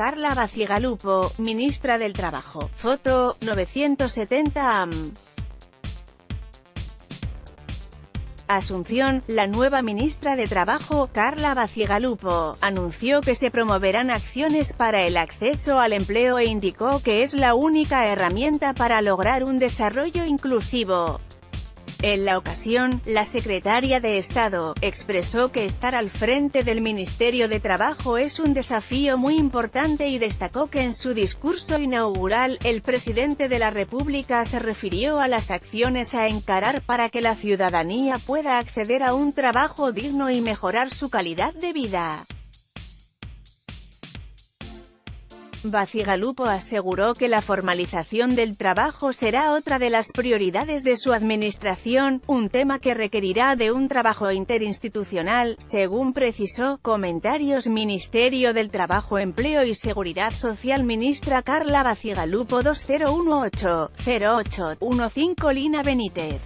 Carla Bacigalupo, ministra del Trabajo. Foto, 970 AM. Asunción, la nueva ministra de Trabajo, Carla Bacigalupo, anunció que se promoverán acciones para el acceso al empleo e indicó que es la única herramienta para lograr un desarrollo inclusivo. En la ocasión, la secretaria de Estado, expresó que estar al frente del Ministerio de Trabajo es un desafío muy importante y destacó que en su discurso inaugural, el presidente de la República se refirió a las acciones a encarar para que la ciudadanía pueda acceder a un trabajo digno y mejorar su calidad de vida. Bacigalupo aseguró que la formalización del trabajo será otra de las prioridades de su administración, un tema que requerirá de un trabajo interinstitucional, según precisó, comentarios Ministerio del Trabajo Empleo y Seguridad Social Ministra Carla Bacigalupo 2018-08-15 Lina Benítez